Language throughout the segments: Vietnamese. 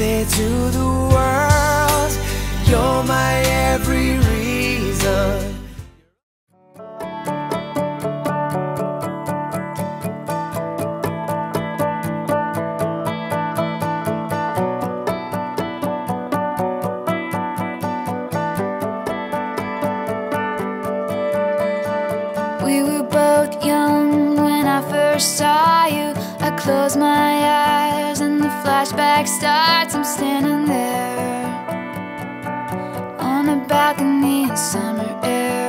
say to the world, You're my every reason. We were both young when I first saw you. I close my eyes flashback starts. I'm standing there on a balcony in summer air.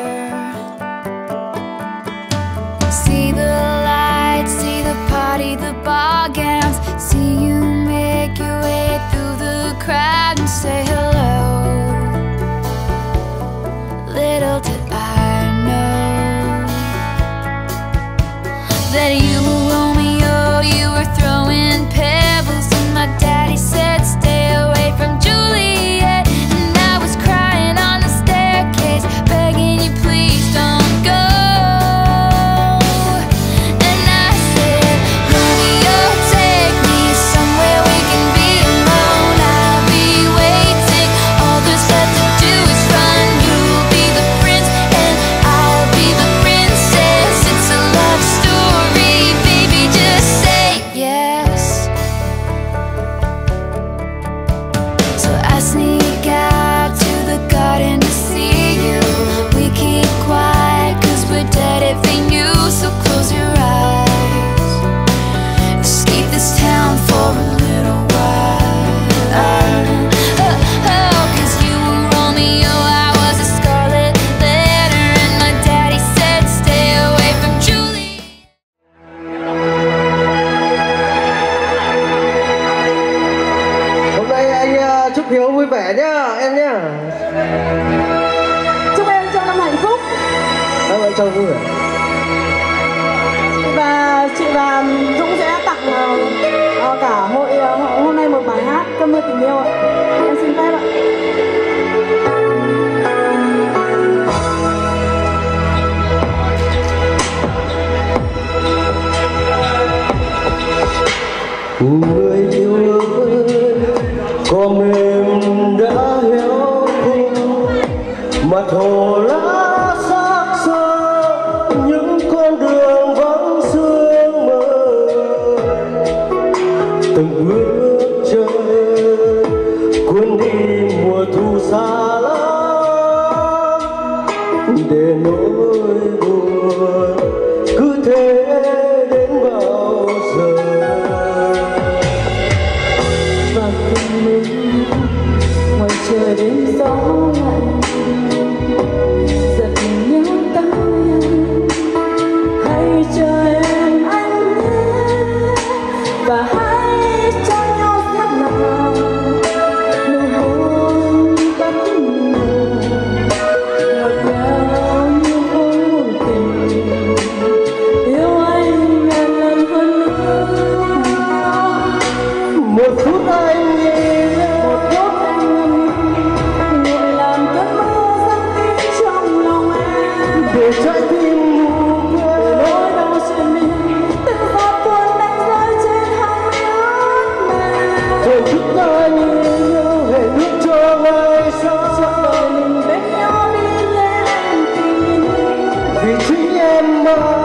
Allah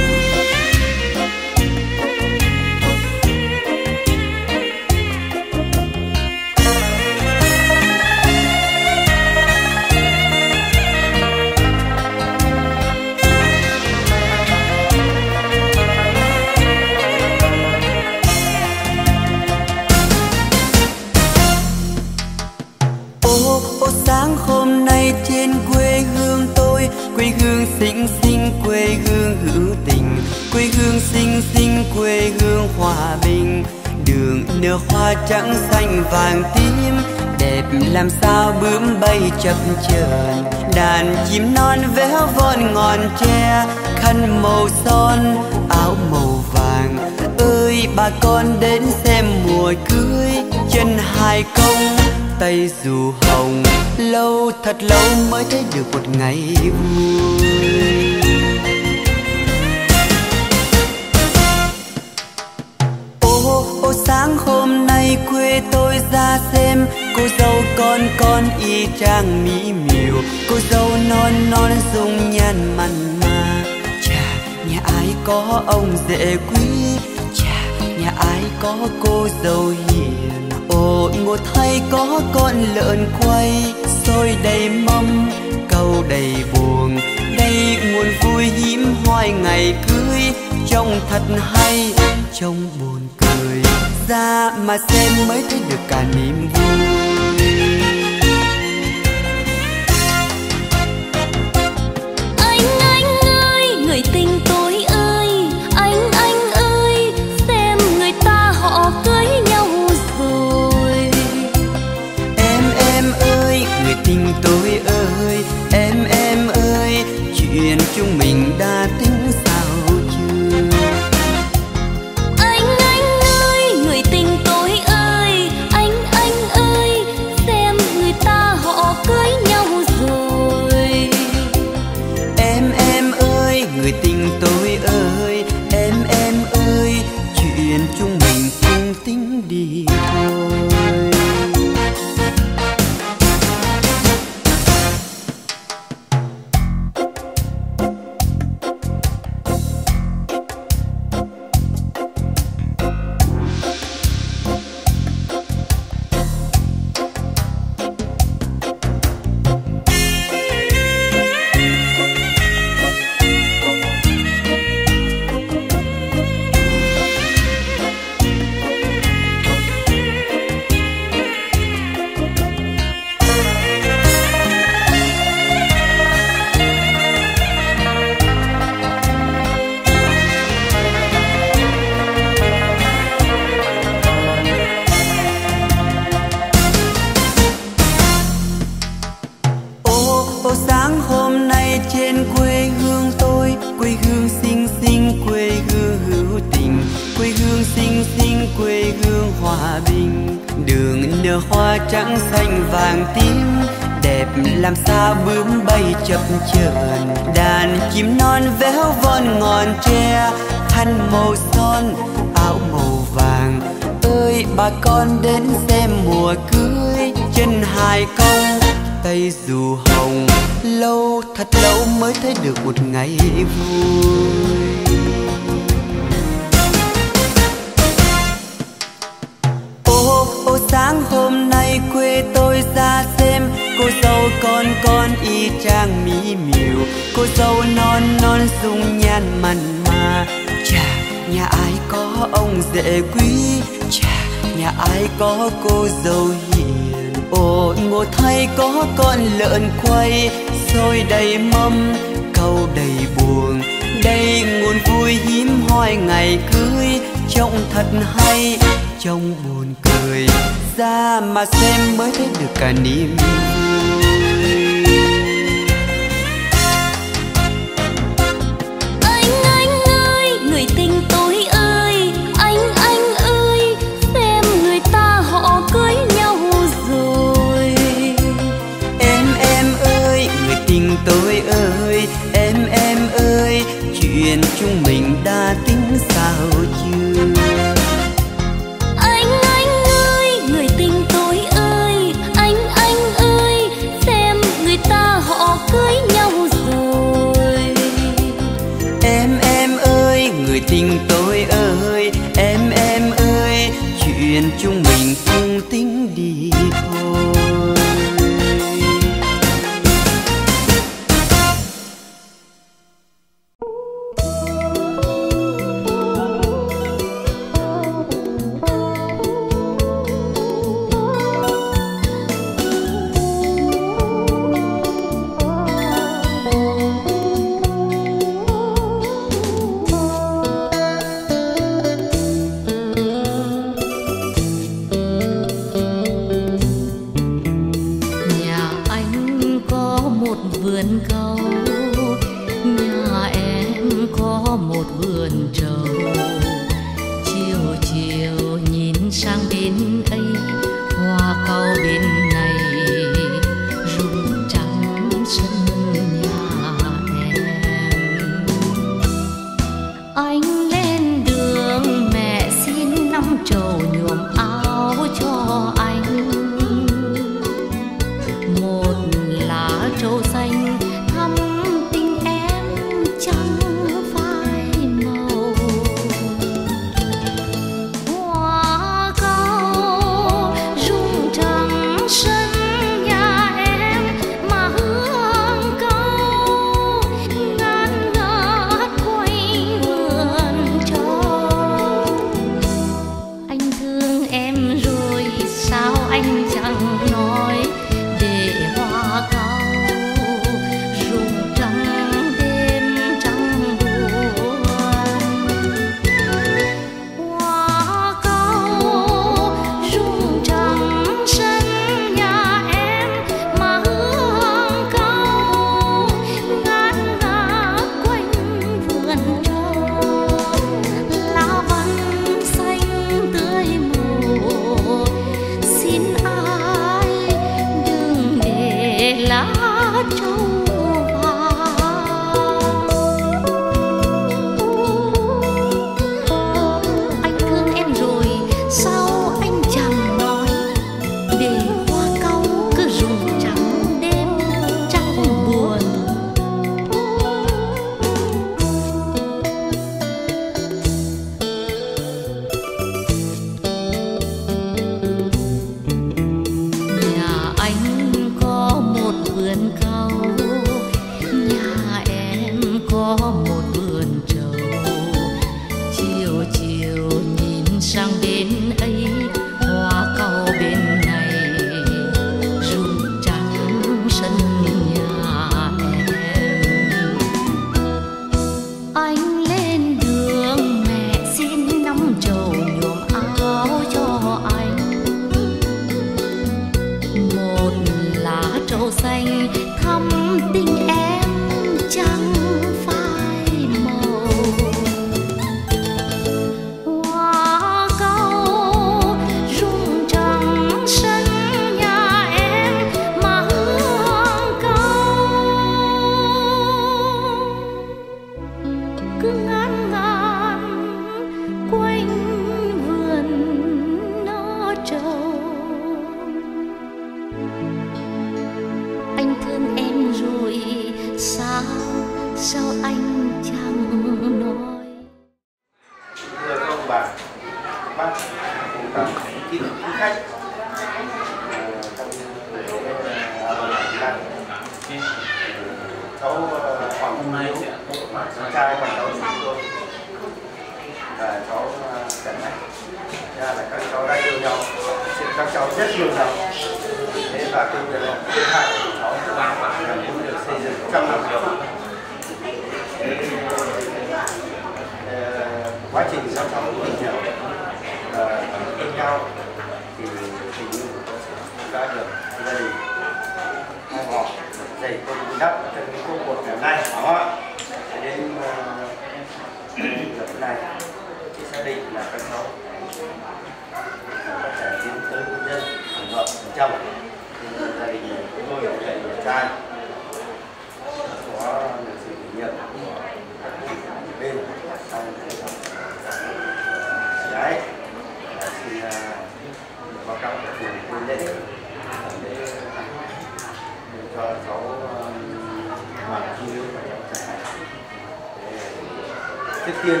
tiếp tiên,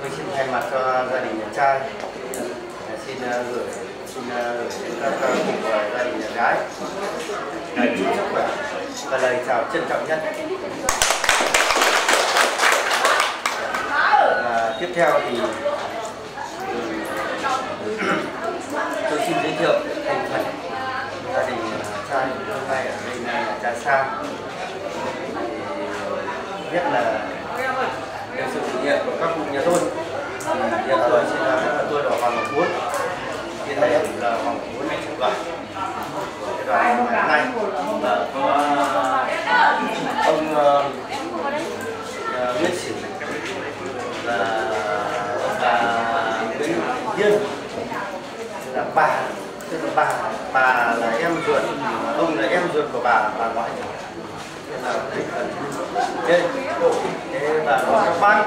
tôi xin thay mặt cho gia đình nhà trai. Dạ, xin ờ, gửi xin ờ, gửi đến các cùng gia đình nhà gái. Lời chúc sức khỏe và lời chào trân trọng nhất. Và tiếp theo thì ừ, tôi xin giới thiệu thành phần gia đình nhà trai hôm nay ở bên ờ, nhà trai Sang nhất là hiện của các cụ nhà tôi thì nhà tôi sẽ là nhà tôi đỏ hoàng ngọc bốn hiện nay là hoàng ngọc bốn này trưởng đoàn cái đoàn ngày nay là có ờ, ông ờ, ờ, nguyễn sĩ là bà nguyễn hiên. Là bà tức là bà bà là em ruột ông là em ruột của bà bà ngoại. Thế là thế, thế bà là các bác.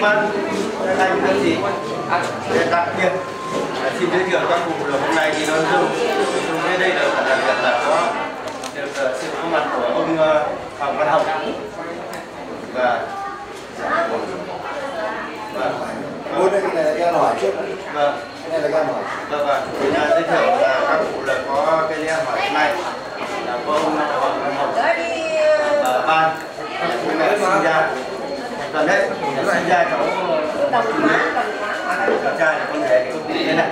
Bác các anh các gì? Thế đặc biệt là xin giới thiệu các cụ là hôm nay thì nói chung chung đến đây là đặc biệt là có được ờ, sự có mặt của ông ờ, Hoàng Văn Hồng. Và và Muốn đây là em hỏi trước. vâng. Cái này là em hỏi. vâng vâng. Thì là giới thiệu là các cụ là có cái lễ hỏi hôm nay là có ông Hoàng Văn Hồng. Và ban. Cũng là sinh ra tuần đấy sinh ra cháu cháu trai là con rể thì cũng thế này.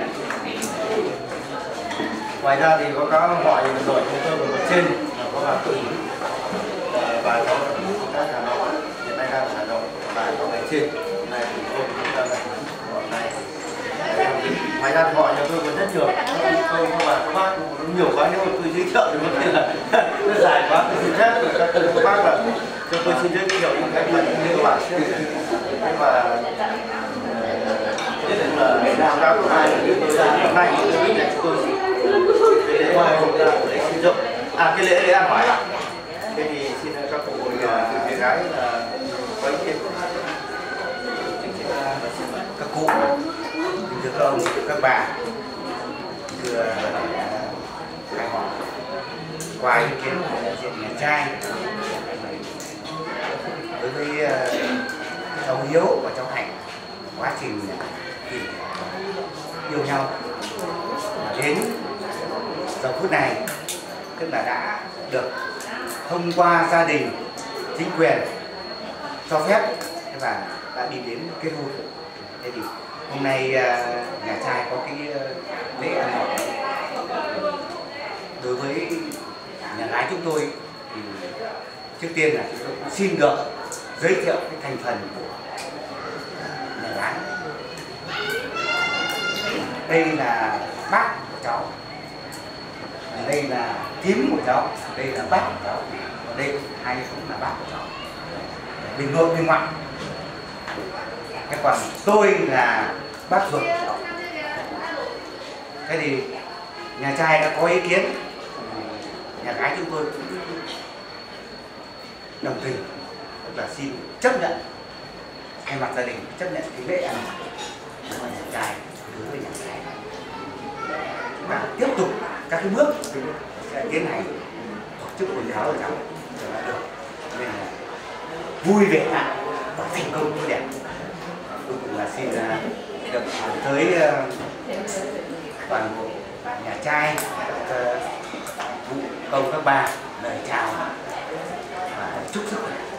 Ngoài ra thì có các hỏi rồi chúng tôi ở trên là có bà Quỳnh và bà cháu ở Hà Nội hiện nay đang ở Hà Nội bà cháu ở trên. Nay thì tôi cũng đang ở hôm nay ngoài ra thì họ nhà tôi còn rất nhiều. Tôi không bà các bác cũng nhiều quá nếu mà tôi giới thiệu thì có thể là nó dài quá tôi xin phép các các bác là cho tôi xin giới thiệu những cái phần như bản nhưng mà ờ, nhất định là nào các ai là tôi ra hôm nay tôi biết là chúng tôi. Cái lễ hoa cũng là lễ sinh dục à cái lễ lễ ăn hỏi thế thì xin các cụ ờ, nhà cái gái là có ý kiến các cụ, thưa các ông, các bà, thưa hai họ qua ý kiến của đại diện nhà trai đối với ờ, cháu hiếu và cháu hạnh, quá trình yêu nhau. Đến giờ phút này, tức là đã được thông qua gia đình, chính quyền cho phép và đã đi đến kết hôn. Thế thì hôm nay ờ, nhà trai có cái ờ, lễ ăn hỏi đối với nhà gái chúng tôi thì trước tiên là chúng tôi cũng xin được giới thiệu cái thành phần của nhà gái. Đây là bác của cháu. Đây là kiếm của cháu. Đây là bác của cháu. Và đây, hai cũng là bác của cháu. Bên nội bên ngoại cái còn tôi là bác ruột của cháu. Thế thì nhà trai đã có ý kiến. Nhà gái chúng tôi cũng đồng tình tức là xin chấp nhận thay mặt gia đình, chấp nhận cái lễ ăn hỏi của nhà trai đối với nhà gái và tiếp tục các cái bước sẽ tiến hành tổ chức quần áo ở cháu cho nó được. Nên là vui vẻ lại và thành công tốt đẹp. Cuối cùng là xin à, được à, tới à, toàn bộ nhà trai, các cụ công các bà lời chào và chúc sức khỏe.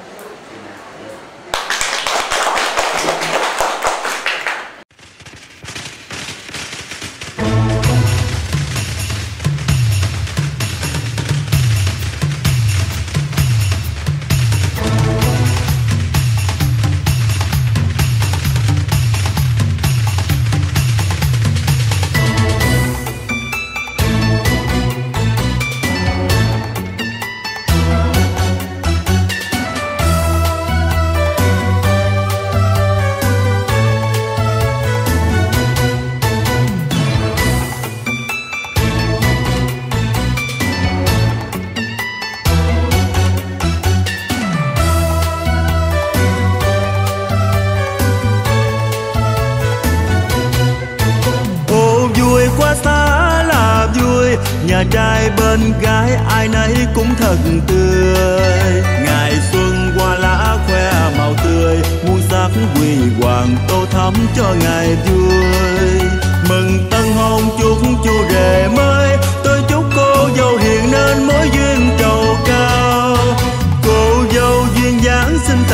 Thật tươi. Ngày xuân qua lá khoe màu tươi Muôn sắc huy hoàng tô thắm cho ngày vui. Mừng tân hôn chúc chú rể mới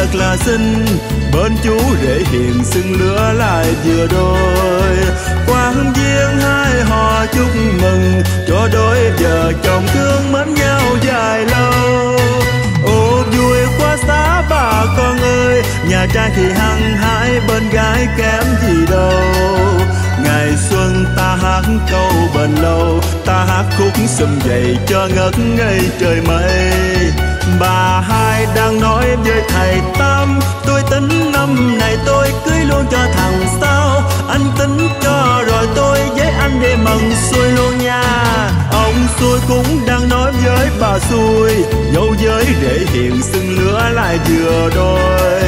thật là xinh. Bên chú rể hiền xưng lửa lại vừa đôi. Quan duyên hai họ chúc mừng, Cho đôi vợ chồng thương mến nhau dài lâu. Ô, vui quá xá bà con ơi, Nhà trai thì hăng hái bên gái kém gì đâu. Ngày xuân ta hát câu bền lâu, Ta hát khúc sum dậy cho ngất ngây trời mây bà hai đang nói với thầy tam, tôi tính năm này tôi cưới luôn cho thằng sao. Anh tính cho rồi tôi với anh để mừng xuôi luôn nha. Ông xuôi cũng đang nói với bà xuôi dấu giới để hiện xưng lửa lại vừa đôi.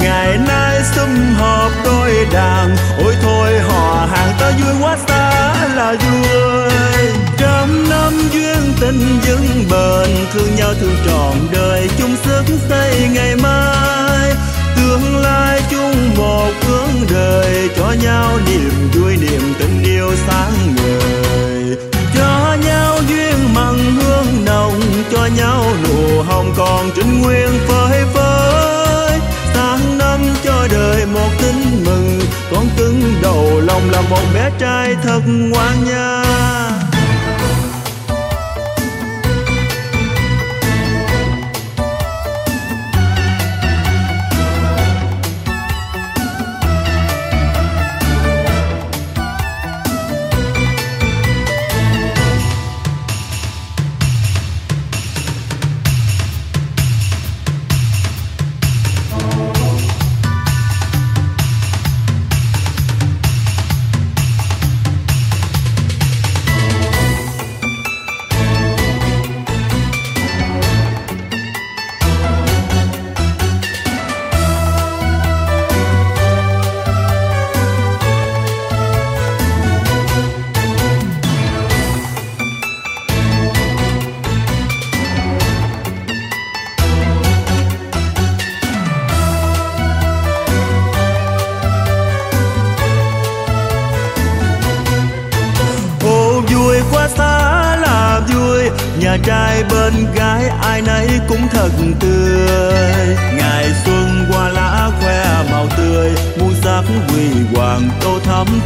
Ngày nay sum hợp đôi đàn, ôi thôi họ hàng ta vui quá sao là vui trăm năm duyên tình vững bền, thương nhau thương trọn đời, chung sức xây ngày mai. Tương lai chung một hướng đời, cho nhau niềm vui, niềm tình yêu sáng ngời. Cho nhau duyên mặn hương nồng, cho nhau nụ hồng còn trinh nguyên phơi phới. Sáng năm cho đời một tin mừng đầu lòng là một bé trai thật ngoan nha.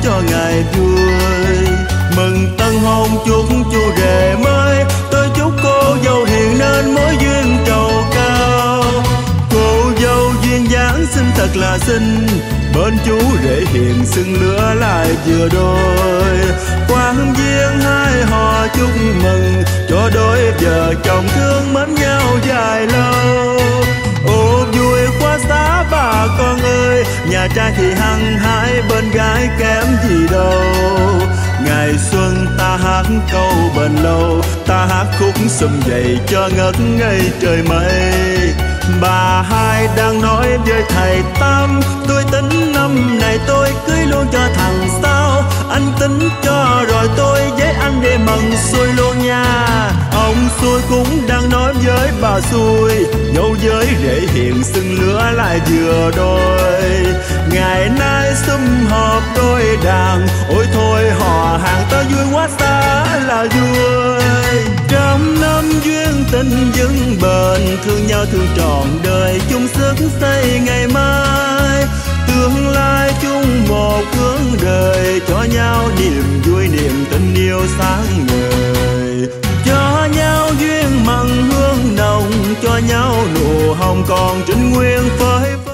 Cho ngày vui. Mừng tân hôn chúc chu rể mới. Tôi chúc cô dâu hiền nên mối duyên trầu cao. Cô dâu duyên dáng xinh thật là xinh. Bên chú rể hiền xưng lửa lại vừa đôi. Quang duyên hai họ chúc mừng. Cho đôi vợ chồng thương mến nhau dài lâu vui xa bà con ơi. Nhà trai thì hăng hái, bên gái kém gì đâu. Ngày xuân ta hát câu bền lâu, Ta hát khúc sum dậy cho ngất ngây trời mây. Bà hai đang nói với thầy Tâm Tôi tính năm này tôi cưới luôn cho thằng sao. Anh tính cho rồi tôi với anh để mừng xuôi luôn nha. Ông xuôi cũng đang nói với bà xuôi Dấu giới để hiện xưng lửa lại vừa đôi. Ngày nay sum họp đôi đàn, Ôi thôi họ hàng ta vui quá xa là vui. Trăm năm duyên tình vững bền Thương nhau thương trọn đời chung sức xây ngày mai. Tương lai chung một hướng đời, Cho nhau niềm vui, niềm tình yêu sáng ngời. Cho nhau duyên mặn hương nồng, Cho nhau nụ hồng còn trinh nguyên phơi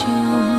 theo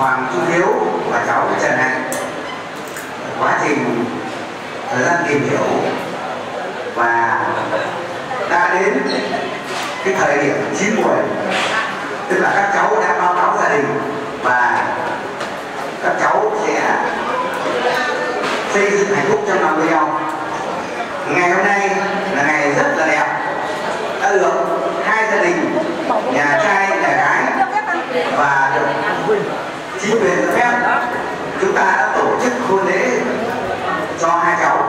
Hoàng Trung Hiếu và cháu Trần Hạnh quá trình thời gian tìm hiểu và đã đến cái thời điểm chín buổi tức là các cháu đã báo cáo gia đình và các cháu sẽ xây dựng hạnh phúc trong lòng với nhau. Ngày hôm nay là ngày rất là đẹp, đã được hai gia đình, nhà trai, nhà gái và được chính quyền phép. Chúng ta đã tổ chức hôn lễ cho hai cháu.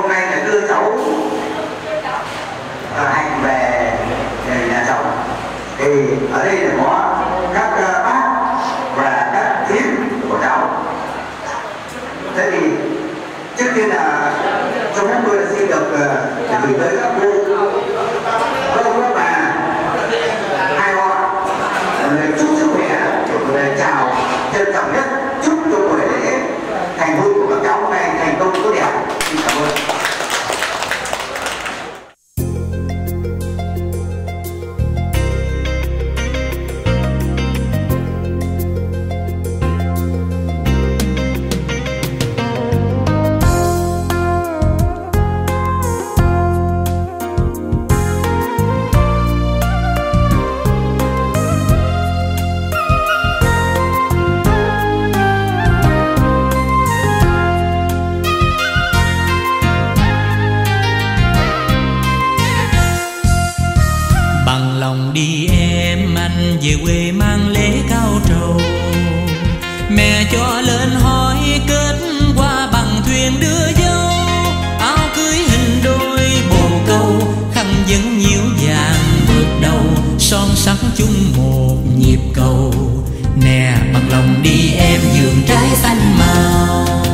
hôm nay là đưa cháu hạnh về nhà cháu thì ở đây là có các ờ, bác và các thím của cháu. Thế thì trước tiên là cho phép tôi xin được ờ, gửi tới các cô chung một nhịp cầu. Nè bằng lòng đi em nhường trái xanh màu.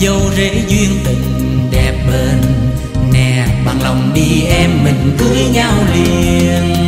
dâu rể duyên tình đẹp bền. Nè, bằng lòng đi em mình cưới nhau liền.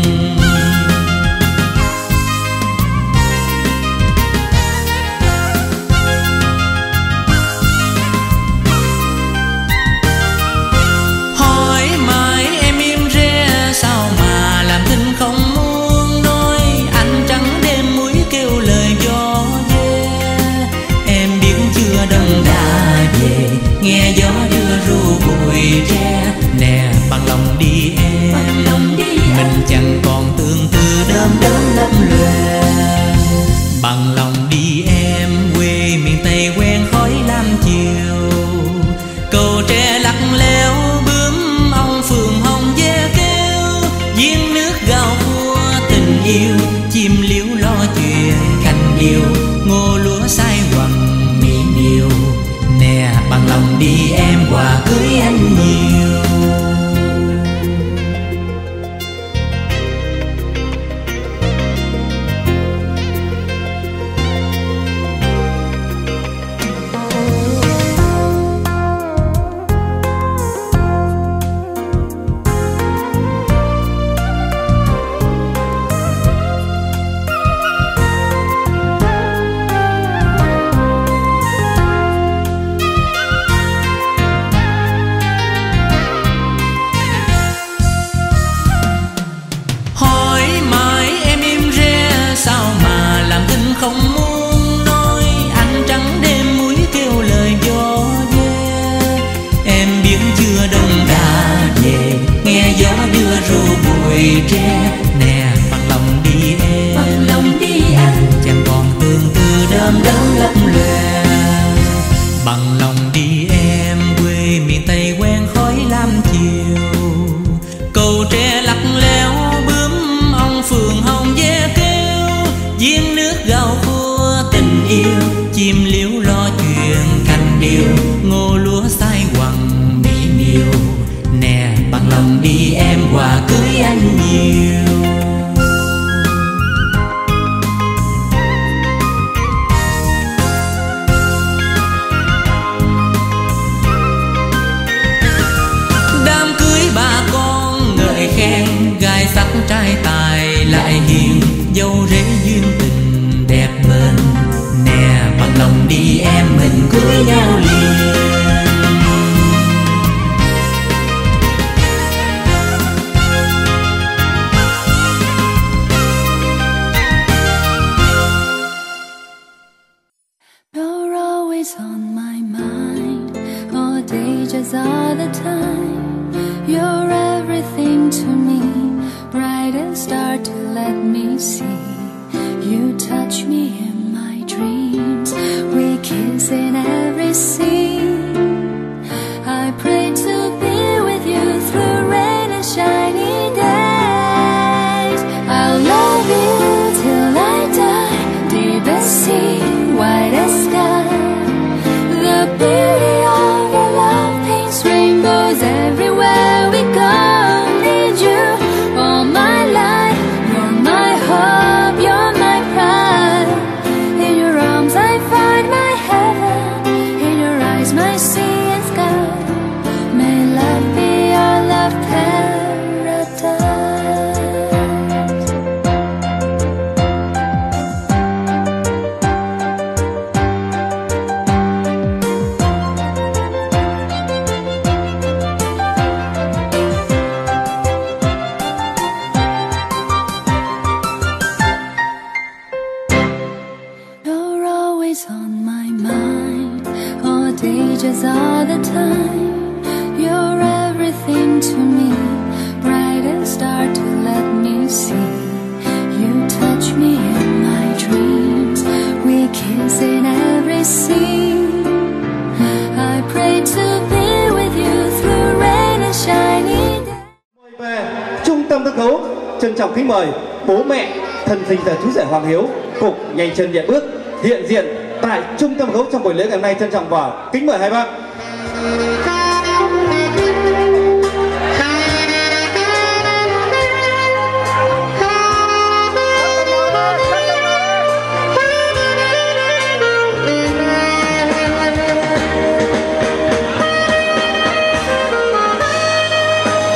Tại trung tâm gấu trong buổi lễ ngày hôm nay trân trọng và kính mời hai bác.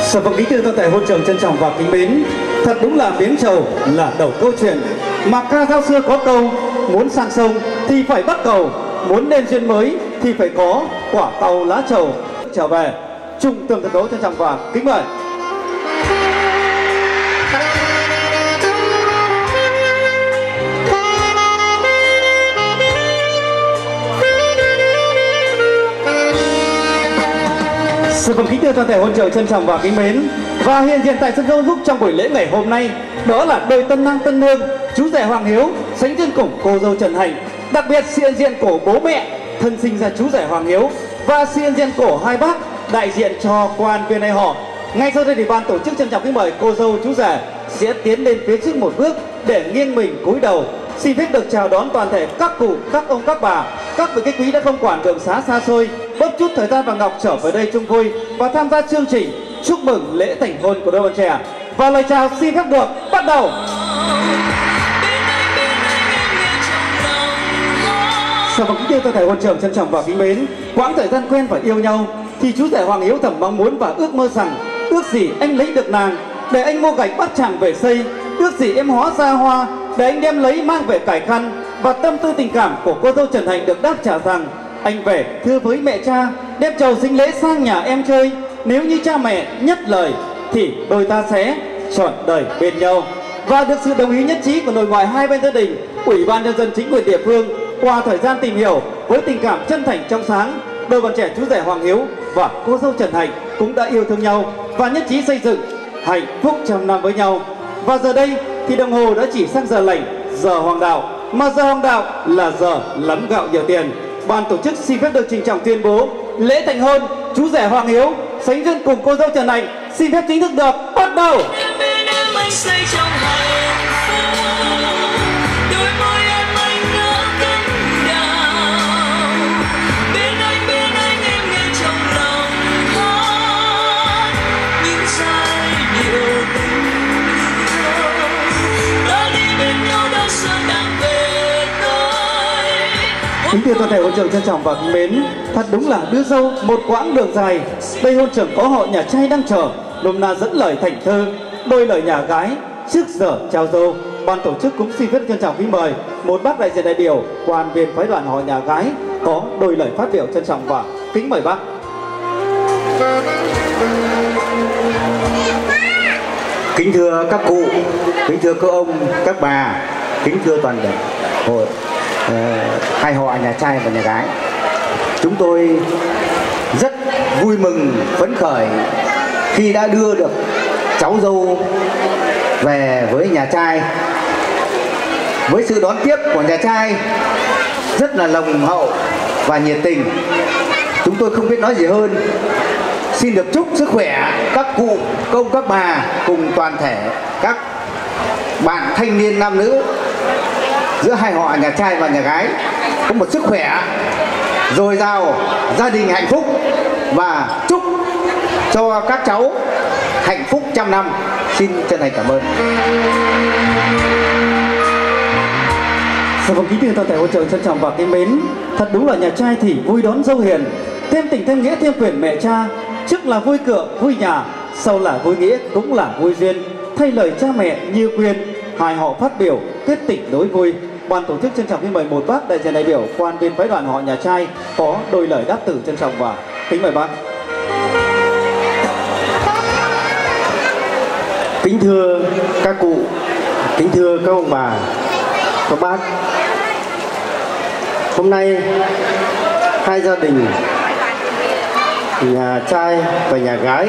Sở phẩm kính thưa toàn thể hôn trường trân trọng và kính mến, Thật đúng là biến trầu là đầu câu chuyện Mà ca dao xưa có câu, Muốn sang sông thì phải bắt cầu. Muốn nên duyên mới, thì phải có quả tàu lá trầu. Trở về chung tương sân đấu cho trọng và kính mời. Sự cùng kính thưa toàn thể hôn trường trân trọng và kính mến Và hiện diện tại sân khấu giúp trong buổi lễ ngày hôm nay Đó là đôi tân năng tân nương, Chú rể Hoàng Hiếu, Sánh duyên cùng cô dâu Trần Hạnh. Đặc biệt sự hiện diện cổ bố mẹ Thân sinh ra chú rể Hoàng Hiếu Và sự hiện diện cổ hai bác Đại diện cho quan viên này họ Ngay sau đây thì ban tổ chức trân trọng kính mời cô dâu chú rể Sẽ tiến lên phía trước một bước Để nghiêng mình cúi đầu. Xin phép được chào đón toàn thể các cụ, các ông, các bà Các vị khách quý đã không quản đường xá xa xôi Bớt chút thời gian và Ngọc trở về đây chung vui Và tham gia chương trình chúc mừng lễ thành hôn của đôi bạn trẻ. Và lời chào xin phép được bắt đầu. Sau phẩm kính tiêu toàn thể hôn trường trân trọng và kính mến. Quãng thời gian quen và yêu nhau Thì chú rể Hoàng Hiếu thầm mong muốn và ước mơ rằng Ước gì anh lấy được nàng Để anh mua gạch bắt chàng về xây Ước gì em hóa ra hoa Để anh đem lấy mang về cải khăn Và tâm tư tình cảm của cô dâu Trần Hạnh được đáp trả rằng Anh về thưa với mẹ cha Đem trầu sinh lễ sang nhà em chơi. Nếu như cha mẹ nhất lời Thì đôi ta sẽ chọn đời bên nhau. Và được sự đồng ý nhất trí của nội ngoại hai bên gia đình, Ủy ban nhân dân chính quyền địa phương qua thời gian tìm hiểu với tình cảm chân thành trong sáng, đôi bạn trẻ chú rể Hoàng Hiếu và cô dâu Trần Hạnh cũng đã yêu thương nhau và nhất trí xây dựng hạnh phúc trăm năm với nhau. Và giờ đây thì đồng hồ đã chỉ sang giờ lành, giờ hoàng đạo, mà giờ hoàng đạo là giờ lắm gạo nhiều tiền. Ban tổ chức xin phép được trình trọng tuyên bố lễ thành hôn chú rể Hoàng Hiếu sánh duyên cùng cô dâu Trần Hạnh xin phép chính thức được bắt đầu. bên em anh say trong hạnh Kính thưa toàn thể hôn trường trân trọng và kính mến Thật đúng là đưa dâu một quãng đường dài. Đây hôn trưởng có họ nhà trai đang chờ Nôm na dẫn lời thành thơ Đôi lời nhà gái trước giờ chào dâu. Ban tổ chức cũng xin phép trân trọng kính mời Một bác đại diện đại biểu Quan viên phái đoàn họ nhà gái Có đôi lời phát biểu trân trọng và kính mời bác. Kính thưa các cụ, kính thưa các ông, các bà, kính thưa toàn thể hội. Ờ, hai họ nhà trai và nhà gái. Chúng tôi rất vui mừng, phấn khởi khi đã đưa được cháu dâu về với nhà trai. Với sự đón tiếp của nhà trai rất là nồng hậu và nhiệt tình. Chúng tôi không biết nói gì hơn. Xin được chúc sức khỏe các cụ công các bà cùng toàn thể các bạn thanh niên nam nữ giữa hai họ, nhà trai và nhà gái, có một sức khỏe dồi dào, gia đình hạnh phúc và chúc cho các cháu hạnh phúc trăm năm. Xin chân thành cảm ơn. Sự vâng kính thưa toàn thể hội trường trân trọng và kính mến. Thật đúng là nhà trai thì vui đón dâu hiền, Thêm tình thêm nghĩa thêm quyền mẹ cha. Trước là vui cửa, vui nhà, Sau là vui nghĩa cũng là vui duyên. Thay lời cha mẹ như quyền. Hai họ phát biểu kết tình đối vui Ban tổ chức trân trọng kính mời một bác đại diện đại biểu quan bên phái đoàn họ nhà trai có đôi lời đáp tử trân trọng và kính mời bác. Kính thưa các cụ, kính thưa các ông bà, các bác. Hôm nay hai gia đình nhà trai và nhà gái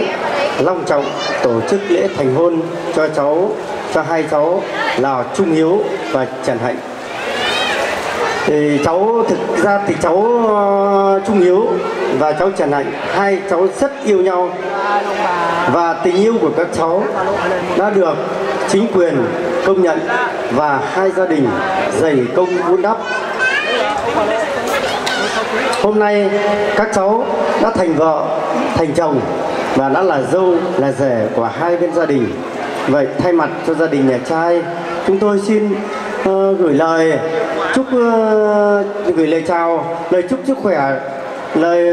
long trọng tổ chức lễ thành hôn cho cháu cho hai cháu là Trung Hiếu và Trần Hạnh. Thì cháu thực ra thì cháu ờ, Trung Hiếu và cháu Trần Hạnh hai cháu rất yêu nhau và tình yêu của các cháu đã được chính quyền công nhận và hai gia đình dày công vun đắp. Hôm nay các cháu đã thành vợ, thành chồng và đã là dâu, là rể của hai bên gia đình. Vậy thay mặt cho gia đình nhà trai, chúng tôi xin uh, gửi lời chúc uh, gửi lời chào, lời chúc sức khỏe, lời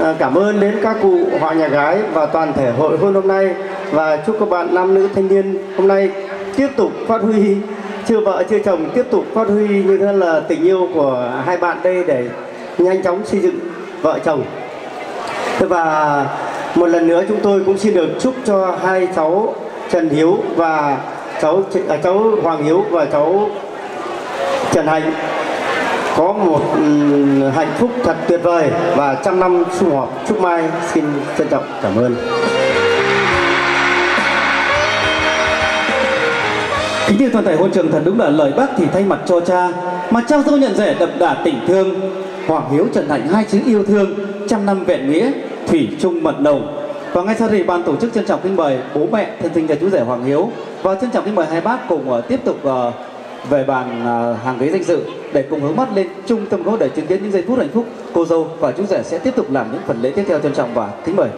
uh, cảm ơn đến các cụ họ nhà gái và toàn thể hội hôn hôm nay. Và chúc các bạn nam nữ thanh niên hôm nay tiếp tục phát huy chưa vợ chưa chồng tiếp tục phát huy như thế là tình yêu của hai bạn đây để nhanh chóng xây dựng vợ chồng. Và một lần nữa chúng tôi cũng xin được chúc cho hai cháu Trần Hiếu và cháu à, cháu Hoàng Hiếu và cháu Trần Hạnh có một um, hạnh phúc thật tuyệt vời và trăm năm sum họp. Chúc mai xin trân trọng. Cảm ơn. Kính thưa toàn thể hội trường thật đúng là lời bác thì thay mặt cho cha Mà trao dâu nhận rẻ đậm đà tình thương. Hoàng Hiếu Trần Hạnh hai chữ yêu thương Trăm năm vẹn nghĩa. Thủy Trung mật Đồng Và ngay sau đây ban tổ chức trân trọng kính mời bố mẹ thân sinh nhà chú rể Hoàng Hiếu. Và trân trọng kính mời hai bác cùng uh, tiếp tục uh, về bàn uh, hàng ghế danh dự Để cùng hướng mắt lên trung tâm gỗ để chứng kiến những giây phút hạnh phúc Cô dâu và chú rể sẽ tiếp tục làm những phần lễ tiếp theo trân trọng và kính mời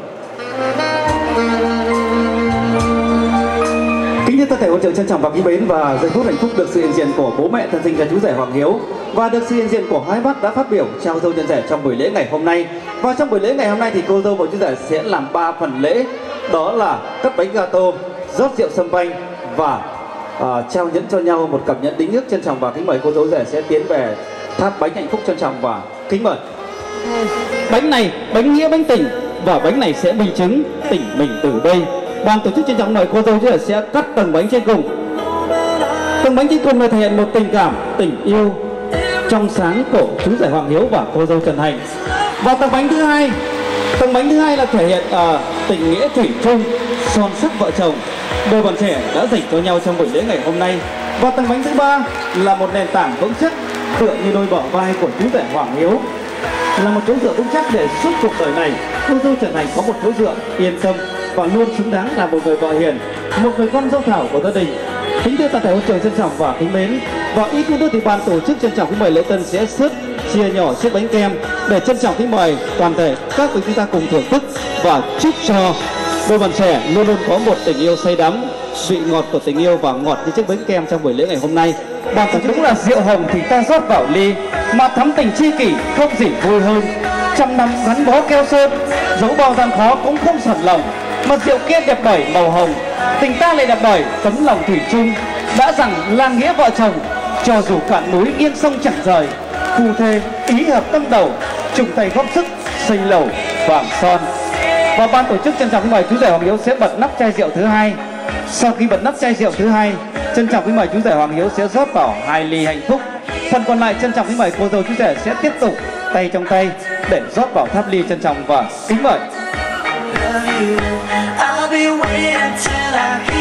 tất thể hỗ trường trân trọng và kính mến và giây phút hạnh phúc được sự hiện diện của bố mẹ thân sinh ra chú rể Hoàng Hiếu và được sự hiện diện của hai bác đã phát biểu trao dâu nhân rể trong buổi lễ ngày hôm nay. Và trong buổi lễ ngày hôm nay thì cô dâu và chú rể sẽ làm ba phần lễ đó là cắt bánh gato, rót rượu sâm banh và uh, trao nhẫn cho nhau một cặp nhẫn đính ước trân trọng và kính mời cô dâu rể sẽ tiến về tháp bánh hạnh phúc trân trọng và kính mời. Bánh này bánh nghĩa bánh tình và bánh này sẽ minh chứng tỉnh mình từ đây ban tổ chức trân trọng mời cô dâu chú rể sẽ cắt tầng bánh trên cùng. Tầng bánh trên cùng là thể hiện một tình cảm tình yêu trong sáng của chú rể hoàng hiếu và cô dâu trần thành và tầng bánh thứ hai tầng bánh thứ hai là thể hiện uh, tình nghĩa thủy chung son sắc vợ chồng. Đôi bạn trẻ đã dành cho nhau trong buổi lễ ngày hôm nay. Và tầng bánh thứ ba là một nền tảng vững chắc tựa như đôi bờ vai của chú rể hoàng hiếu. Là một chỗ dựa vững chắc để suốt cuộc đời này cô dâu trần Thành có một chỗ dựa yên tâm và luôn xứng đáng là một người vợ hiền, một người con dâu thảo của gia đình. Kính thưa toàn thể hội trường trân trọng và kính mến, và ít phút nữa thì ban tổ chức trân trọng kính mời lễ tân sẽ sớt chia nhỏ chiếc bánh kem. Để trân trọng kính mời toàn thể các quý chúng ta cùng thưởng thức và chúc cho đôi bạn trẻ luôn luôn có một tình yêu say đắm vị ngọt của tình yêu và ngọt như chiếc bánh kem trong buổi lễ ngày hôm nay. Ban tổ đúng là rượu hồng thì ta rót vào ly, mà thắm tình chi kỷ không gì vui hơn. Trăm năm gắn bó keo sơn, dẫu bao gian khó cũng không sờn lòng mà rượu kia đẹp bởi màu hồng, tình ta lại đẹp bởi tấm lòng thủy chung. Đã rằng là nghĩa vợ chồng, cho dù cạn núi yên sông chẳng rời. Phu thê, ý hợp tâm đầu, chung tay góp sức xây lầu vàng son. Và ban tổ chức trân trọng kính mời chú rể hoàng hiếu sẽ bật nắp chai rượu thứ hai. Sau khi bật nắp chai rượu thứ hai, trân trọng kính mời chú rể hoàng hiếu sẽ rót vào hai ly hạnh phúc. Phần còn lại trân trọng kính mời cô dâu chú rể sẽ tiếp tục tay trong tay để rót vào tháp ly trân trọng và kính mời be waiting till I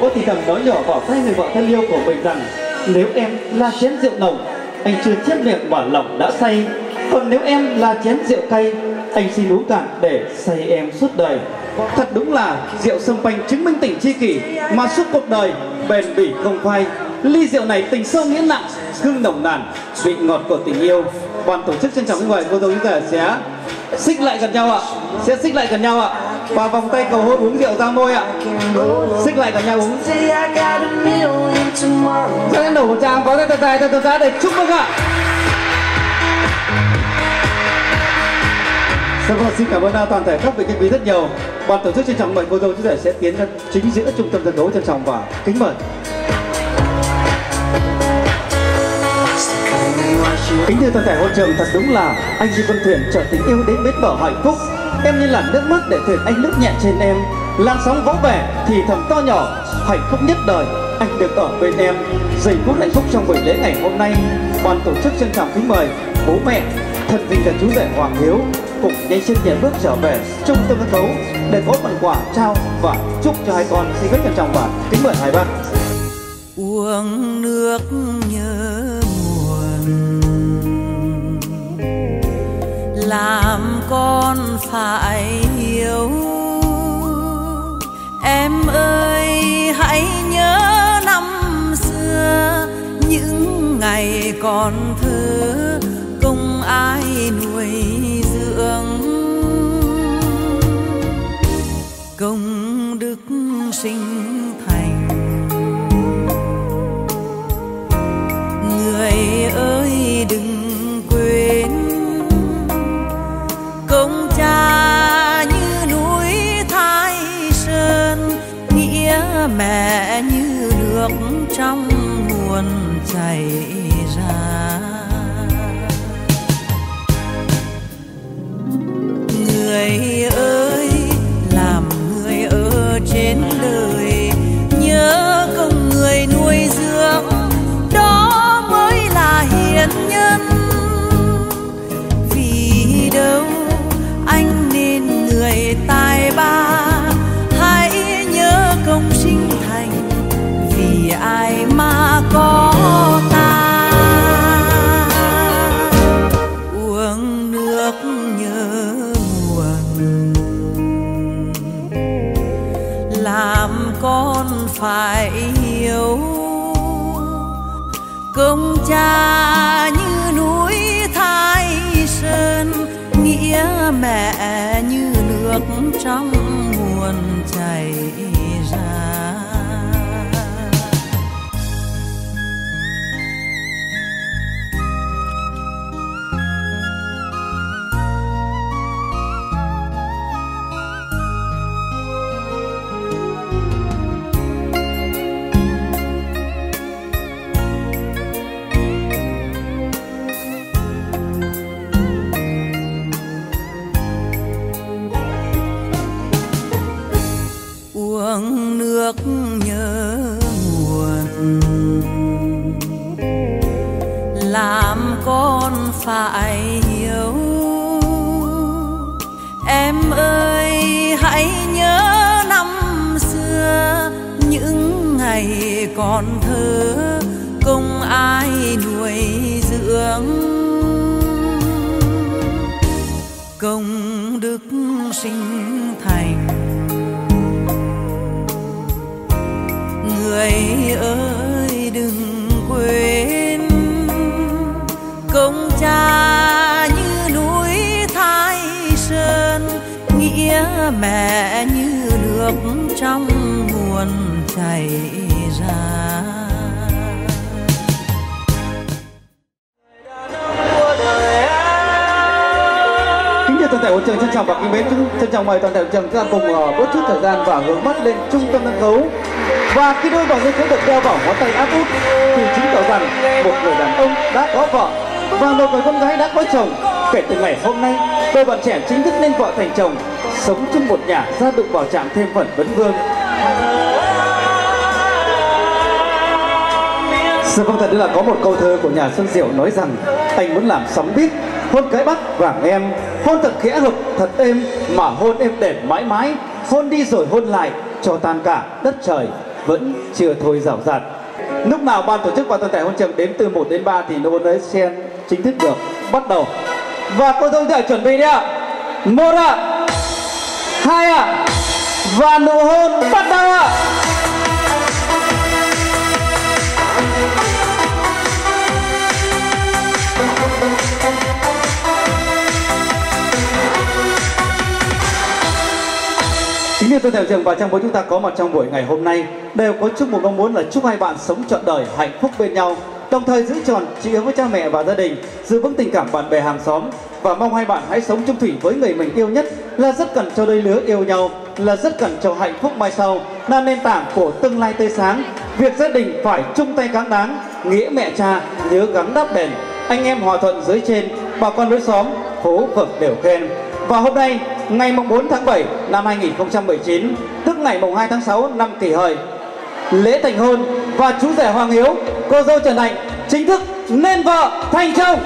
có thì thầm nói nhỏ vào tay người vợ thân yêu của mình rằng Nếu em là chén rượu nồng, anh chưa chết miệng và lòng đã say còn nếu em là chén rượu cay, anh xin uống cạn để say em suốt đời. Thật đúng là rượu sông panh chứng minh tình tri kỷ mà suốt cuộc đời bền bỉ không phai. Ly rượu này tình sâu nghĩa nặng, hương nồng nàn, vị ngọt của tình yêu. Ban tổ chức trân trọng những mời cô dâu chúng ta sẽ xích lại gần nhau ạ, sẽ xích lại gần nhau ạ và vòng tay cầu hôn uống rượu ra môi ạ xích lại gần nhau uống cho đầu nổ một tràng có tay thật dài thật dài để chúc mừng ạ Vâng, vâng, xin cảm ơn toàn thể các vị khách quý rất nhiều. Ban tổ chức trân trọng mời cô dâu chú rể sẽ tiến lên chính giữa trung tâm sân khấu trân trọng và kính mời. Kính thưa toàn thể hội trường, thật đúng là anh đi con thuyền chở tình yêu đến bến bờ hạnh phúc. Em như là nước mắt để thuyền anh lướt nhẹ trên em. Lan sóng vỗ về thì thầm to nhỏ, hạnh phúc nhất đời. Anh được ở bên em. Giây phút hạnh phúc trong buổi lễ ngày hôm nay, ban tổ chức trân trọng kính mời bố mẹ, thân tình cả chú rể Hoàng Hiếu cùng nhanh chân nhẹ bước trở về trung tâm sân khấu để có phần quà trao và chúc cho hai con xin rất trân trọng và kính mời hai bạn. Uống nước nhớ nguồn, làm con phải hiểu. Em ơi, hãy nhớ năm xưa, những ngày còn thơ công ai nuôi sinh thành. Người ơi đừng quên, công cha như núi thái sơn, nghĩa mẹ như nước trong nguồn chảy ra. Ông cha như núi thái sơn nghĩa mẹ như nước trong ước nhớ nguồn làm con phải hiểu. Em ơi, hãy nhớ năm xưa, những ngày còn thơ công ai nuôi dưỡng. Công đức sinh mẹ như nước trong nguồn chảy ra Kính chào toàn thể hội trường trân trọng và kính mến chúng trân trọng mời toàn thể hội trường chúng ta cùng bước bớt chút thời gian và hướng mắt lên trung tâm sân khấu. Và khi đôi vào dây khấu được đeo vào ngón tay áp út thì chứng tỏ rằng một người đàn ông đã có vợ và một người con gái đã có chồng. Kể từ ngày hôm nay, đôi bạn trẻ chính thức nên vợ thành chồng, sống chung một nhà, gia đụng vào trạng thêm phần vấn vương. Sự Phong thật là có một câu thơ của nhà Xuân Diệu nói rằng, anh muốn làm sóng biết hôn cái bắt vàng em. Hôn thật khẽ hợp thật êm, mà hôn êm đẹp mãi mãi. Hôn đi rồi hôn lại, cho tan cả đất trời, vẫn chưa thôi rào rạt. Lúc nào ban tổ chức và toàn thể hôn trường đếm từ 1 đến 3 thì nụ hôn ấy xem chính thức được bắt đầu. Và cô dâu thể chuẩn bị đi ạ. Một ạ hai ạ. Và nụ hôn bắt đầu ạ. Chính như tôi thể trường và trong với chúng ta có mặt trong buổi ngày hôm nay. Đều có chung một mong muốn là chúc hai bạn sống trọn đời, hạnh phúc bên nhau. Đồng thời giữ tròn trí hiếu với cha mẹ và gia đình, giữ vững tình cảm bạn bè hàng xóm và mong hai bạn hãy sống chung thủy với người mình yêu nhất là rất cần cho đôi lứa yêu nhau là rất cần cho hạnh phúc mai sau. Là nền tảng của tương lai tươi sáng việc gia đình phải chung tay cáng đáng nghĩa mẹ cha nhớ gắn đắp đền. Anh em hòa thuận dưới trên bà con lối xóm phố vực đều khen. Và hôm nay, ngày mùng 4 tháng 7 năm 2019, tức ngày mùng 2 tháng 6 năm kỷ hợi, lễ thành hôn và chú rể Hoàng Hiếu, cô dâu Trần Hạnh chính thức nên vợ thành chồng.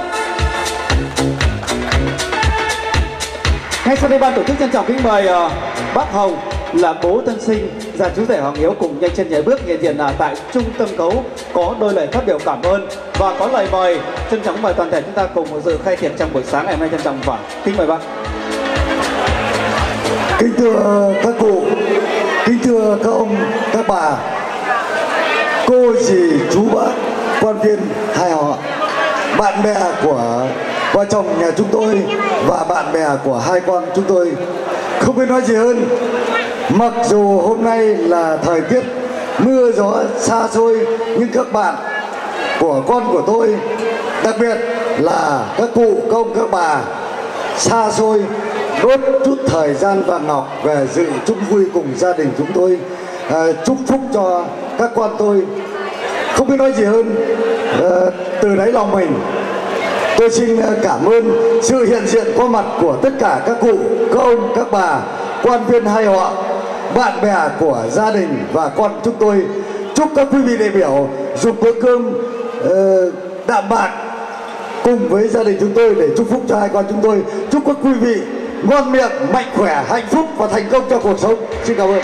Ngay sau đây ban tổ chức trân trọng kính mời uh, bác Hồng là bố tân sinh gia chú rể Hoàng Hiếu cùng nhanh chân nhảy bước hiện diện là tại trung tâm cấu có đôi lời phát biểu cảm ơn và có lời mời trân trọng mời toàn thể chúng ta cùng dự khai thiệp trong buổi sáng ngày hôm nay trân trọng và kính mời bác. Kính thưa các cụ, kính thưa các ông, các bà, cô dì, chú bác, quan viên hai họ, bạn bè của vợ chồng nhà chúng tôi và bạn bè của hai con chúng tôi không biết nói gì hơn. Mặc dù hôm nay là thời tiết mưa gió xa xôi nhưng các bạn của con của tôi đặc biệt là các cụ công các bà xa xôi đốt chút thời gian vàng ngọc về dự chúc vui cùng gia đình chúng tôi. À, chúc phúc cho các con tôi. Không biết nói gì hơn. À, từ đáy lòng mình tôi xin ờ, cảm ơn sự hiện diện có mặt của tất cả các cụ các ông các bà quan viên hai họ bạn bè của gia đình và con chúng tôi. Chúc các quý vị đại biểu dùng bữa cơm uh, đạm bạc cùng với gia đình chúng tôi để chúc phúc cho hai con chúng tôi. Chúc các quý vị ngon miệng mạnh khỏe hạnh phúc và thành công cho cuộc sống. Xin cảm ơn.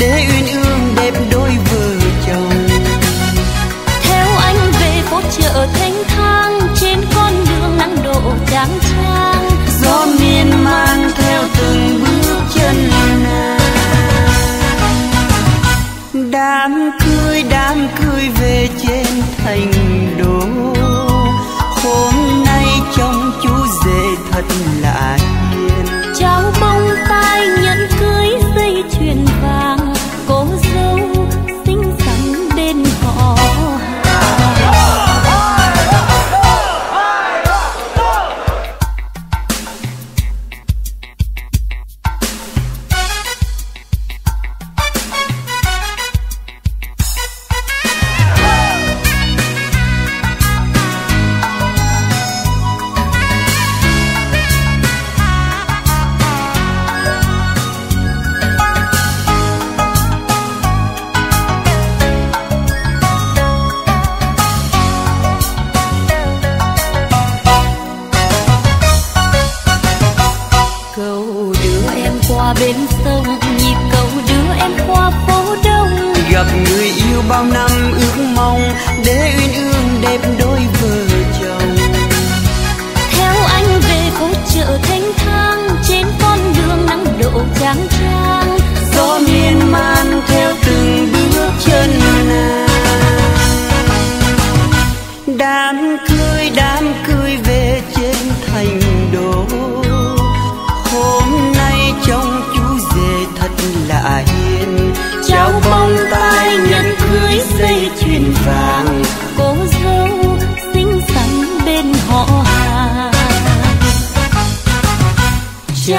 Để uyên ương đẹp đôi vợ chồng. Theo anh về phố chợ thanh thang trên con đường nắng độ trắng trang. Gió miên man theo từng bước chân nàng. Đám cưới đám cưới về trên thành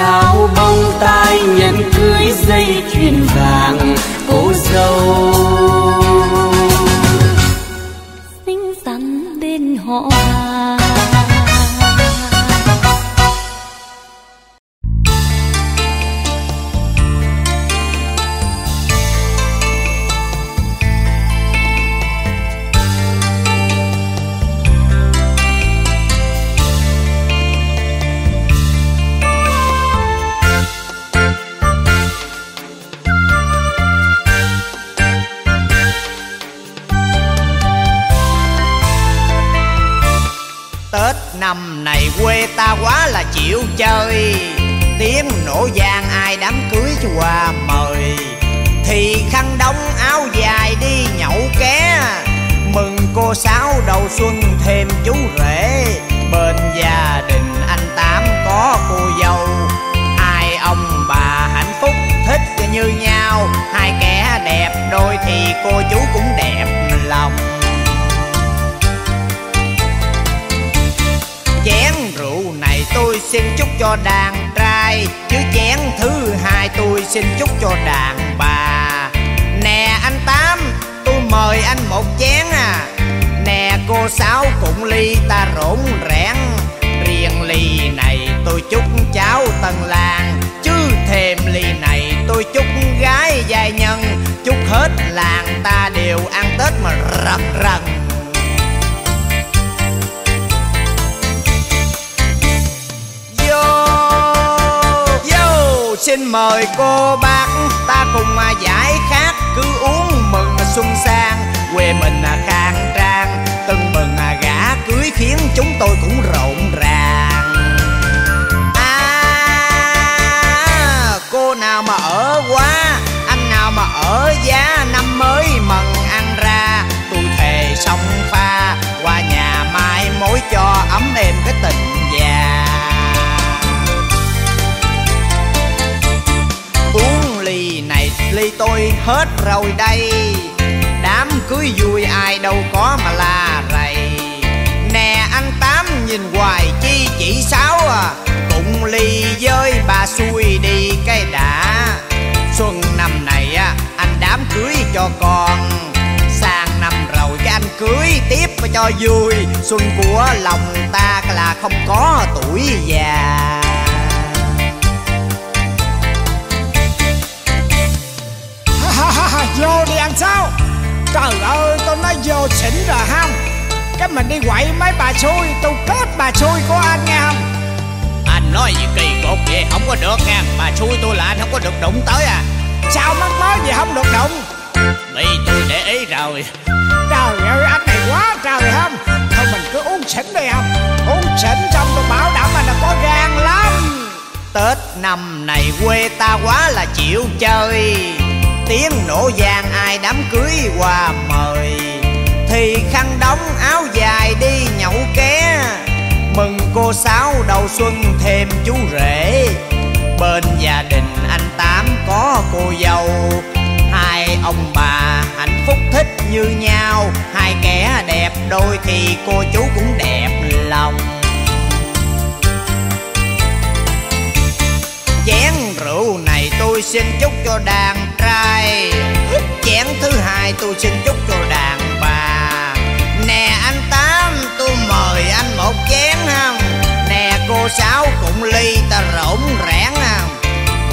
áo bông tai nhận cưới dây chuyền vàng cô dâu. Xinh xắn bên họ hàng. Qua mời. Thì khăn đóng áo dài đi nhậu ké. Mừng cô sáu đầu xuân thêm chú rể. Bên gia đình anh Tám có cô dâu. Hai ông bà hạnh phúc thích như nhau. Hai kẻ đẹp đôi thì cô chú cũng đẹp lòng. Chén rượu này tôi xin chúc cho đàn trai chứ chén thứ hai tôi xin chúc cho đàn bà. Nè anh tám, tôi mời anh một chén à. Nè cô sáu cũng ly ta rỗn rẽn riêng ly này tôi chúc cháu tân làng chứ thêm ly này tôi chúc gái giai nhân. Chúc hết làng ta đều ăn tết mà rần rần xin mời cô bác. Ta cùng giải khát, cứ uống mừng xuân sang. Quê mình à khang trang, từng mừng à gã cưới khiến chúng tôi cũng rộn ràng. À cô nào mà ở quá, anh nào mà ở giá năm mới mừng ăn ra. Tôi thề sông pha, qua nhà mai mối cho ấm êm cái tình ly tôi hết rồi đây. Đám cưới vui ai đâu có mà la rầy. Nè, anh tám nhìn hoài chi chỉ sáu à. Cùng ly với bà xui đi cái đã. Xuân năm này á anh đám cưới cho con. Sang năm rồi cái anh cưới tiếp cho vui. Xuân của lòng ta là không có tuổi già. Vô đi ăn sao? Trời ơi tôi nói vô xỉn rồi không? Cái mình đi quậy mấy bà xui Tôi kết bà xui của anh nghe không? Anh nói gì kỳ cục vậy? Không có được nha. Bà xui tôi là anh không có được đụng tới à. Sao mắt mới gì không được đụng? Bị tôi để ý rồi. Trời ơi anh này quá trời không? Thôi mình cứ uống xỉn đi không? Uống xỉn xong tôi bảo đảm là nó có gan lắm. Tết năm này quê ta quá là chịu chơi Tiếng nổ vàng ai đám cưới qua mời. Thì khăn đóng áo dài đi nhậu ké. Mừng cô sáu đầu xuân thêm chú rể. Bên gia đình anh Tám có cô dâu. Hai ông bà hạnh phúc thích như nhau. Hai kẻ đẹp đôi thì cô chú cũng đẹp lòng. Tôi xin chúc cho đàn trai. Chén thứ hai tôi xin chúc cho đàn bà. Nè anh Tám, tôi mời anh một chén không? Nè cô Sáu cũng ly ta rỗn rẽn không?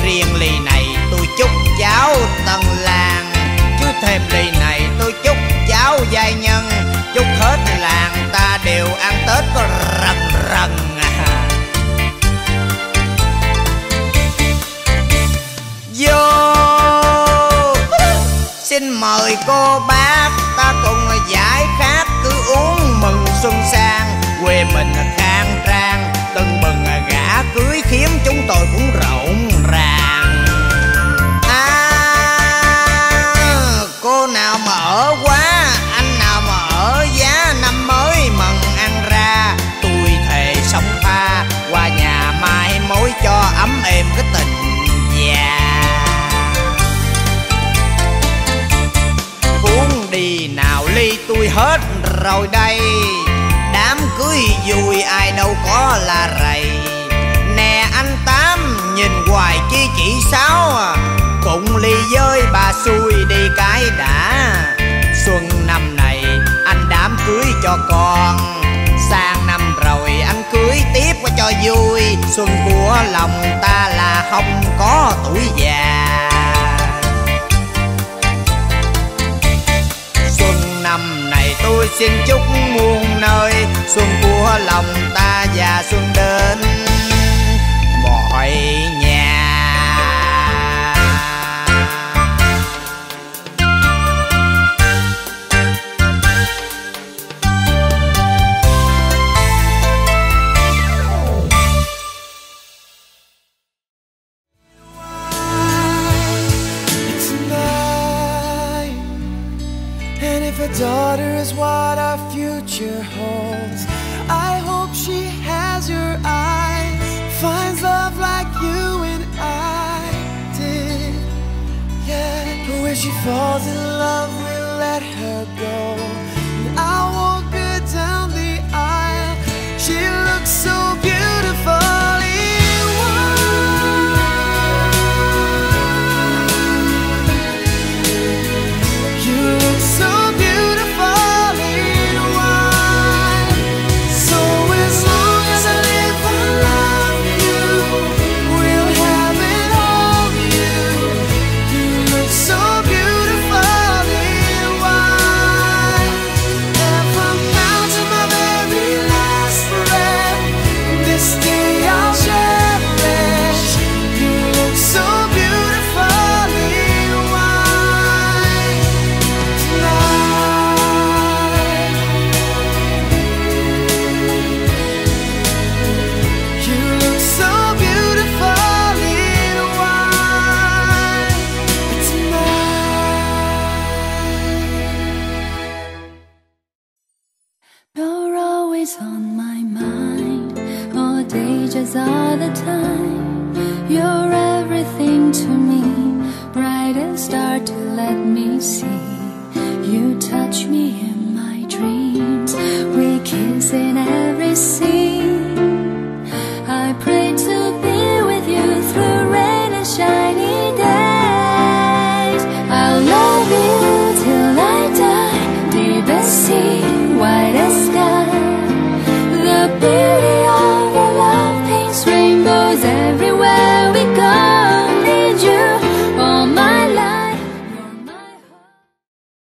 Riêng ly này tôi chúc cháu Tân làng. Chứ thêm ly này tôi chúc cháu giai nhân. Chúc hết làng ta đều ăn Tết có rần rần. Mời cô bác. Ta cùng giải khát, cứ uống mừng xuân sang. Quê mình khang trang từng bừng, gã cưới khiến chúng tôi cũng rộn rồi đây. Đám cưới vui, ai đâu có là rầy. Nè, anh tám, nhìn hoài chi chỉ sáu Cũng cùng ly với bà xui đi cái đã. Xuân năm này, anh đám cưới cho con. Sang năm rồi, anh cưới tiếp cho vui. Xuân của lòng ta là không có tuổi già. Tôi xin chúc muôn nơi Xuân của lòng ta và xuân đến. Mọi nhà falls in